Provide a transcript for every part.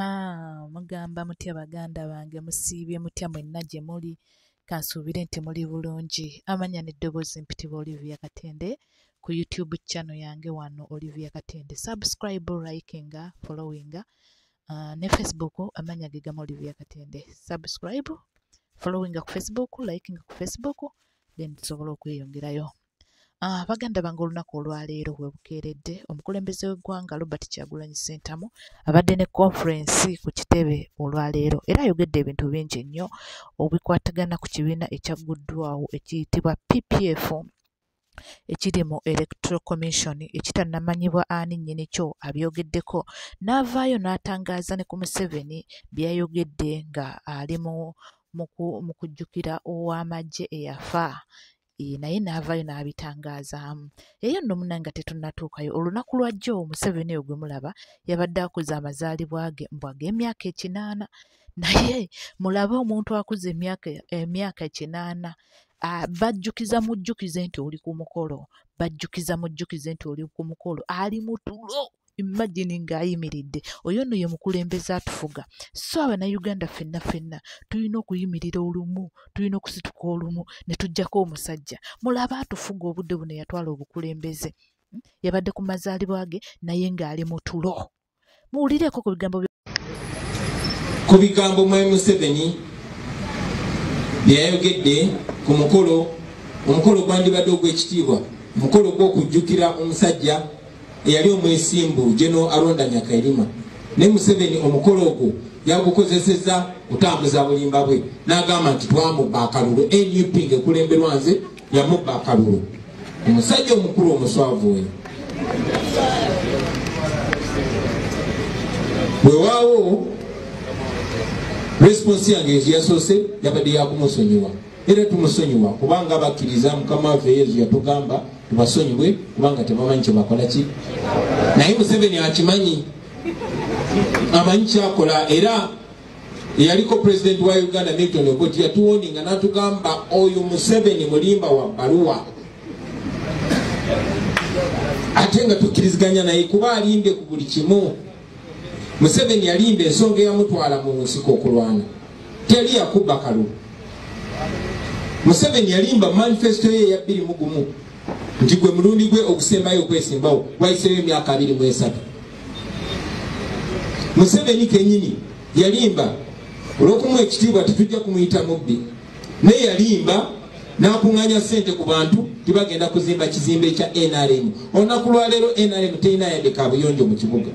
Ahaa, mugamba mutya baganda bange musiibye mutya mwenna gye muli? Kansuubire nti muli bulungi. Amanya n'eddoboozi mpitibwa Olivia Katende ku YouTube channel yange wano Olivia Katende. Subscribe likinga followinga uh, ne Facebook amanya ge gamu Olivia Katende. Subscribe followinga ku Facebook likinga ku Facebook then tusobole okweyongerayo baganda bange olunaku olwaleero bwe bukeeredde. Omukulembeze w'eggwanga Robert Kyagulanyi Ssentamu abadde ne conference ku kitebe olwaleero. Era ayogedde ebintu bingi nnyo obikwatagana ku kibiina ekyagguddwawo ekiyitibwa PPF ekiri mu Electoral Commission. Ekitannamanyibwa ani nnyini kyo abyogeddeko? N'avaayo n'atangaaza ne ku Museveni by'ayogedde nga ali mu mu kujjukira ow'amagye eyafa naye n'avaayo n'abitangazaamu eyo nno munnange nga tetunnatuukayo. Olunaku lwa jjo Museveni oyo gwe mulaba yabadde akuza amazaalibwa ge mbw ag'emyaka ekinaana. Naye mulabe omuntu akuza emyaka ekinaana bajjukiza mujjukize nti oli ku mukolo bajjukiza mujjukize nti oli ku mukolo ali mu tulo imagine ng'ayimiridde. Oyo nno ye mukulembeze atufuga. So abannayuganda ffenna ffenna tulina okuyimirira olumu tulina okusituka olumu ne tuggyako omusajja. Mulabe atufuga obudde buno yatwala obukulembeze. Hmm? yabadde ku mazaalibwa ge naye ng'ali mu tulo. Muwulireeko ku bigambo ku bigambo mwami museveni byeyayogedde ku mukolo omukolo gwandibadde ogw'ekitiibwa omukolo gw'okujjukira omusajja eyali omwesimbu geno alonda nyakairima. Naye museveni omukolo ogwo yagukozeseza kutambuza bulimba bwe n'agamba nti twamubba akalulu nup ngaekulemberwa nze yamubba akalulu omusajja omukulu omuswavu oyo. Bwewaawo responsi yange yasoose yabadde yakumusonyiwa. Era tumusonyiwa kubanga bakkiriza mukama waffe yesu yatugamba tubasonyiwe kubanga tebamanyi kyebakola ki. Naye museveni akimanyi amanyi kyakola era eyaliko pulezidenti wa uganda milton ogot yatuwoninga natugamba oyo museveni mulimba wa baluwa ate nga tukkiriziganya naye kuba alimbye ku buli kimu. Museveni yalimba ensonga eyamutwala mu nsiko okulwana. Teri yakubba kalulu museveni yalimba manifesito ye eya bbiri mu gumu nti gwe mulundi gwe ogusembayo okwesimbawo wayiseyo emyaka abiri mu esatu. Museveni kenyini yalimba olwokumuwa ekitiibwa tetujja kumuyita mubbi naye yalimba nakuŋŋanya sente ku bantu tibagenda kuzimba kizimbe ekya nrm olunaku lwaleero nrm terina yadde kabuyonjo mu kibuga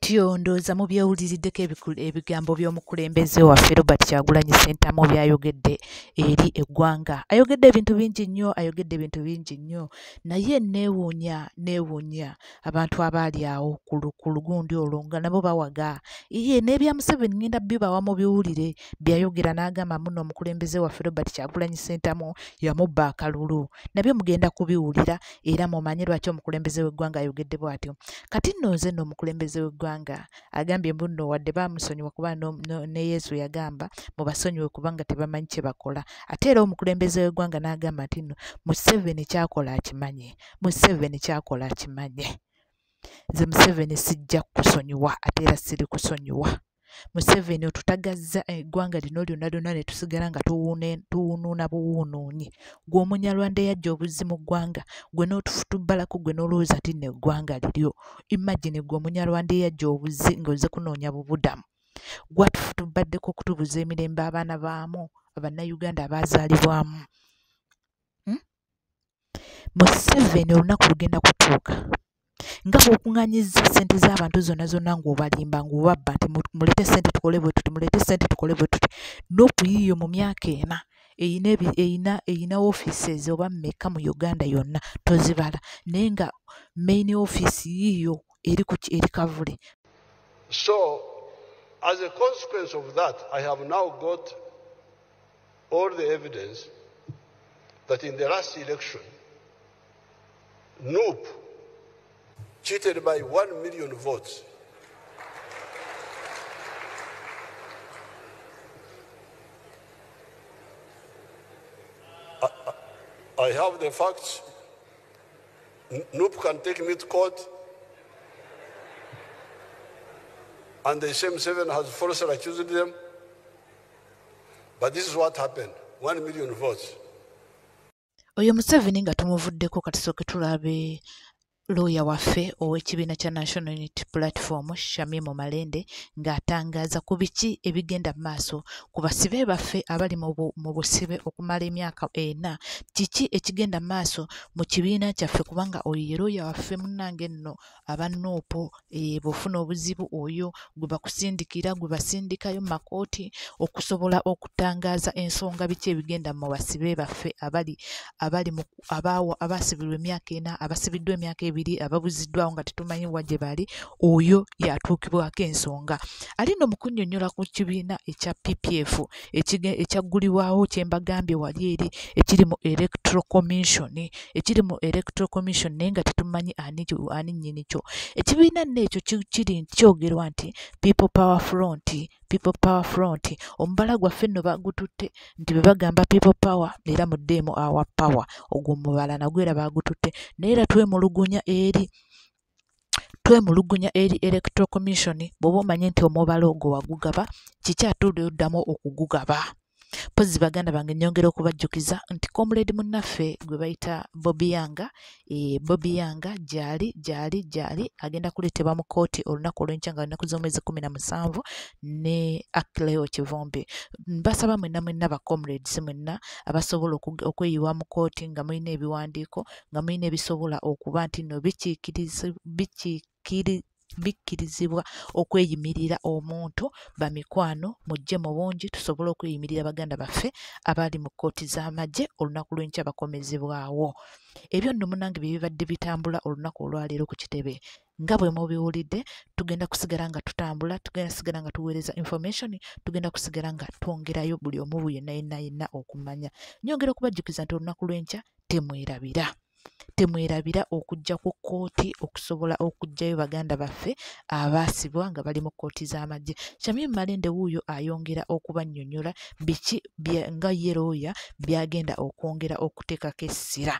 otyo ndowooza mu byewuliriddeko ebigambo by'omukulembeze waffe robert kyagulanyi sentamu byayogedde eri eggwanga. Ayogedde ebintu bingi nnyo ayogedde ebintu bingi nnyo. Naye neewuunya neewuunya abantu abaali awo ku lugundi olwo nga nabo bawaga. Ye n'ebya museveni ngenda bibawa mu biwulire byayogera n'agamba muno omukulembeze waffe robert kyagulanyi sentamu yamubba akalulu. Nabyo mugenda kubiwulira era mumanye lwaki omukulembeze w'eggwanga ayogedde bw'atyo. Kati nno nze nno omukulembeze w'eggwanga agambye mbu nno wadde bamusonyiwa kuba ne yesu yagamba mubasonyiwe kubanga tebamanyi kye bakola. Ate era omukulembeze w'eggwanga n'agamba nti nno museveni kyakola akimanye museveni kyakola akimanye nze museveni sijja kusonyiwa ate era siri kusonyiwa museveni otutagazza eggwanga lino lyonna lyonna ne tusigala nga tuwunuuna buwuunuunyi. Gwe omunyalwanda eyajja obuzzi mu ggwanga gwe n'otufutubbalako gwe n'olowooza ti nno eggwanga liryo. Imagine gwe omunyalwanda eyajja obuzzi ng'ozze kunoonya bubudamu. Gwatufutubaddeko okutubuza emirembe abaana baamu abannayuganda abaazaalibwamu hmm? museveni olunaku lugenda kutuuka nga bw'okuŋŋanyizza ssente z'abantu zonna zonna ng'obalimba ng'obabba nti mulete ssente tukole bwe tuti mulete ssente tukole bwe tuti n'okuyiiyo mu myaka ena eyina eyina eyina offices oba mmeka mu uganda yonna tozibala. Naye nga main office yiiyo eri ku eri kavule. So as a consequence of that i have now got all the evidence that in the last election noop cheated by one million votes. I, I have the facts. Noop can take me to court. and the same seven has falsely accused them. But this is what happened. One million votes. oyo museveni nga tumuvuddeko katusooke tulabe looya waffe ow'ekibiina kya national unity platform shamimu malende ng'atangaaza ku biki ebigenda mu maaso ku basibe baffe abali mu bu- mu busibe okumala emyaka ena. Kiki ekigenda mu maaso mu kibiina kyaffe? Kubanga oyo ye looya waffe munnange nno abanoopo eh, bw'ofuna obuzibu oyo gwe bakusindikira gwe basindikayo mu makooti okusobola okutangaaza ensonga biki ebigenda mu basibe baffe abali abali abaasibirwa emyaka ena abasibiddwa emyaka ebiri ababuziddwawo nga tetumanyiwa gye bali oyo yatuukibwako ensonga. Ali nno mu kunnyonnyola ku kibiina ekya ppf ekyaggulibwawo kye mbagambye wali eri ekiri mu electoral commission ekiri mu electoral commission naye nga tetumanyi ani nnyini kyo. Ekibiina nno ekyo ki- kiri kyogerwa nti people power front people power front. Omubala gwaffe nno bagututte nti bwe bagamba people power era muddeemu awa power ogwo mubala nagwo era bagututte. Naye era twemulugunya eri twemulugunya eri electoral commission bw'oba omanye nti omubala ogwo wagugaba kiki ate olwoddamu okugugaba mpozi baganda bange nyongera okubajjukiza nti comrade munnaffe gwe bayita bobi yanga e, bobi yanga gyali gyali gyali agenda kuleetebwa mu kooti olunaku olw'enkya nga lunaku z'omwezi kumi na musanvu ne akileo kivombe mbasaba mwenna mwenna ba comrades mwenna abasobola okweyiwa mu kooti nga mulina ebiwandiiko nga mulina ebisobola okuba nti nno bikiikirizi- bikiikiri- bikkirizibwa okweyimirira omuntu bamikwano mujje mu bungi tusobole okweyimirira baganda baffe abali mu kkooti z'amagye olunaku lw'enkya bakomezebwawo. Ebyo nno munange bye bibadde bitambula olunaku olwaleero ku kitebe. Nga bwe mubiwulidde tugenda kusigala nga tutambula tugenda kusigala nga tuweereza information tugenda kusigala nga twongerayo buli omu bwe yenna yenna yenna okumanya. Nyongera okubajjukiza nti olunaku lw'enkya temwerabira temwerabira okujja ku kkooti okusobola okuggyayo baganda baffe abaasibwa nga bali mu kkooti z'amagye. Kyamimu malende wuuyo ayongera okubannyonnyola biki nga ye looya byagenda okwongera okuteekako essira.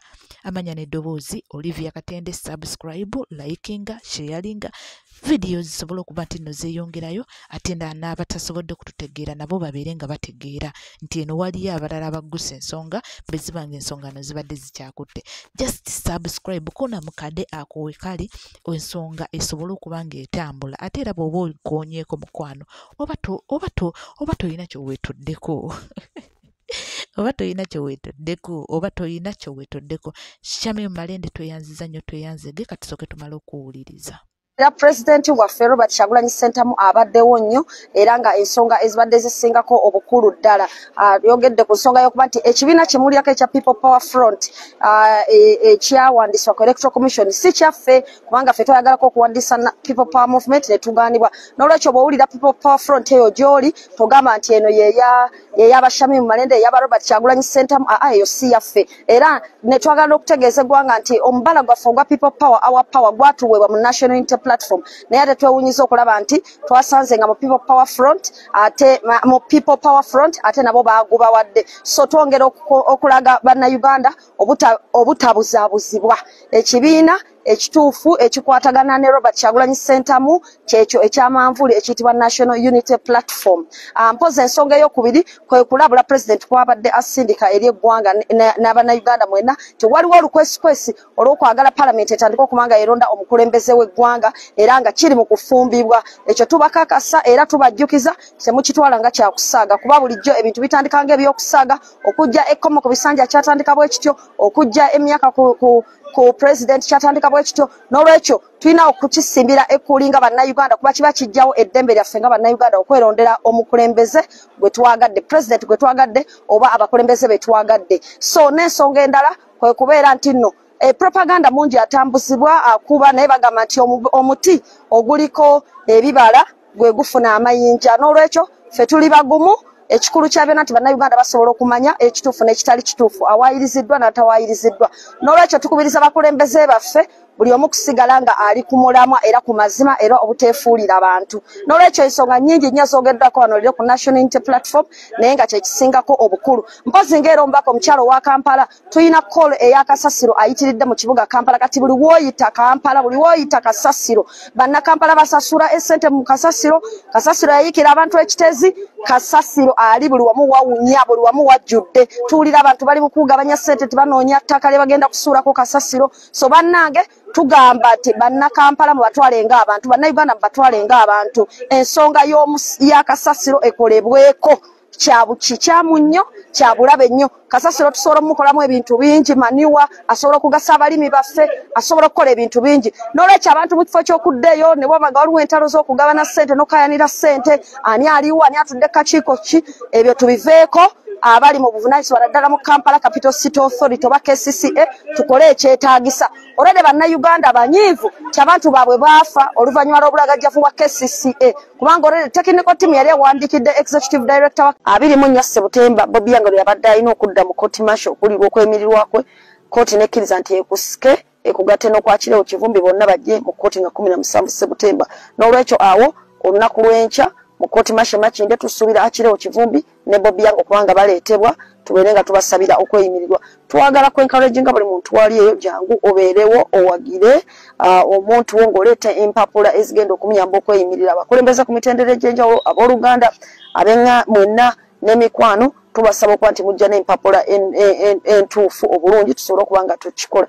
Amanya n'eddoboozi olivia katende subscribe likinga sharinga vidiyo zisobole okuba nti nno zeeyongerayo ate na- n'abatasobodde kututegeera nabo babeere nga bategeera. Nti eno waliyo abalala abagguse ensonga bwe ziba nga ensonga no zibadde zikyakutte. Just subscribe kona mukade ako we kali ensonga esobole okuba ng'etambula ate era bw'oba okoonyeeko mukwano oba to- oba to- oba toyina kyoweetoddeko. Oba toyina kyoweetoddeko oba toyina kyoweetoddeko. Shami malende tweyanziza nnyo tweyanzege katusooke tumale okuwuliriza era pulezidenti waffe robert kyagulanyi ssentamu abaddewo nnyo era nga ensonga ezibadde zisingako obukulu ddala. Ah, yogedde ku nsonga y'okuba nti ekibiina kye mulyako ekya people power front ah, e- ekyawandiisibwa ku electoral commission si kyaffe kubanga ffe twayagalako okuwandiisa people power movement ne tugaanibwa. N'olwekyo bw'owulira people power front eyo gy'oli togamba nti eno yeya ey'abashami mu malende ey'aba robert kyagulanyi ssentamu aa eyo si yaffe. Era ne twagala n'okutegeeza eggwanga nti omubala gwaffe ogwa people power our power gwatuweebwa mu national unity platform. Naye ate twewuunyiza okulaba nti twasanze nga mu people power front ate mu people power front ate nabo baagubawadde so twongera okulaga bannayuganda obuta- obutabuzaabuzibwa. Ekibiina ekituufu ekikwatagana ne robert kyagulanyi ssentamu kyekyo ekyamanvuli ekiyitibwa national unity platform. Ah, mpozi ensonga eyokubiri kwe kulabula pulezidenti kwabadde asindika eri eggwanga n'abannayuganda mwenna nti waliwo olukwesikwesi olw'okwagala palamenti etandika okuba nga yeronda omukulembeze w'eggwanga era nga kiri mu kufumbibwa. Ekyo tubakakasa era tubajjukiza temukitwala nga kyakusaaga kuba bulijjo ebintu bitandika nga ebyokusaaga okujja ekkomo ku bisanja kyatandika bwe kityo okujja emyaka ku pulezidenti kyatandika bwe kityo n'olwekyo tulina okukisimbira ekkuli nga bannayuganda kuba kiba kijjawo eddembe lyaffe nga bannayuganda okwerondera omukulembeze gwe twagadde pulezidenti gwe twagadde oba abakulembeze be twagadde. So n'ensonga endala kwe kubeera nti nno e, propaganda mungi atambuzibwa akuba naye bagamba nti omu- omuti oguliko ebibala gwe gufuna amayinja. N'olwekyo ffe tuli bagumu ekikulu kya byonna nti bannayuganda basobola okumanya ekituufu n'ekitali kituufu awaayiriziddwa n'atawaayiriziddwa. N'olwekyo tukubiriza abakulembeze baffe buli omu kusigala nga ali ku mulamwa era ku mazima era obuteefuulira abantu n'olwekyo ensonga nnyingi nnyo zoogeddwako wano lero ku national unity platform naye nga kyekisingako obukulu. Mpozi ngaera omubaka omukyalo wa kampala tulina kolo eyakasasiro ayitiridde mu kibuga kampala. Kati buli woyita kampala buli woyita kasasiro bannakampala basasula esente mu kasasiro. Kasasiro yayikira abantu ekitezi kasasiro ali buli wamu wawunya buli wamu wajjudde. Tuwulira abantu bali mukugabanya sente tebanoonya ttaka lye bagenda kusuulako kasasiro. So bannange tugamba nti bannakampala mubatwale ngaabantu bannayuganda mubatwale ngaabantu ensonga yakasasiro ekolebweko kyabuki kyamu nnyo kyabulabe nnyo. Kasasiro tusobola omukolamu ebintu bingi maniwa asobola okugasa abalimi baffe asobola okukola ebintu bingi. N'olwekyo abantu mu kifo ky'okuddeeyo ne bwaba nga waliwo entalo z'okugabana ssente n'okayanira ssente ani aliwo ani atudde kakiiko ki? Ebyo tubiveeko abali mu buvunanyizibwa naddala mu kampala capital city authority oba kcca tukole ekyetaagisa. Olwedde bannayuganda banyiivu kyabantu baabwe baafa oluvannyuma lw'obulagajjavu bwa kcca kubanga olwedde technical team yali ewandikidde executive director abiri mu nnya sebutemba bobiyange lwe yabadde alina okudda mu court marshal okulirwa okwemirirwa kwe. Kooti nekkiriza nti ekusike ekugatte n'okwakirewo kivumbi bonna bajje mu kooti nga kumi na musanvu sebutemba n'olwekyo awo olunaku lw'enkya mu kooti mashe makinde tusuubira akirewo kivumbi ne bobi yange okubanga baleetebwa tubeere nga tubasabira okweyimirirwa. Twagala kwenkalegi nga buli muntu wali eyo jangu obeerewo owagire omuntu wo ng'oleeta empapula ezigenda okumuyamba okweyimirira abakulembeze ku mitendera egy'enjawulo abooluganda abenga mwenna n'emikwano tubasaba okuba nti mujja n'empapula entuufu obulungi tusobole okuba nga tukikola